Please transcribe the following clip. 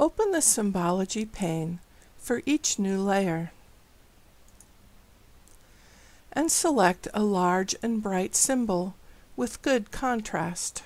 Open the Symbology pane for each new layer and select a large and bright symbol with good contrast.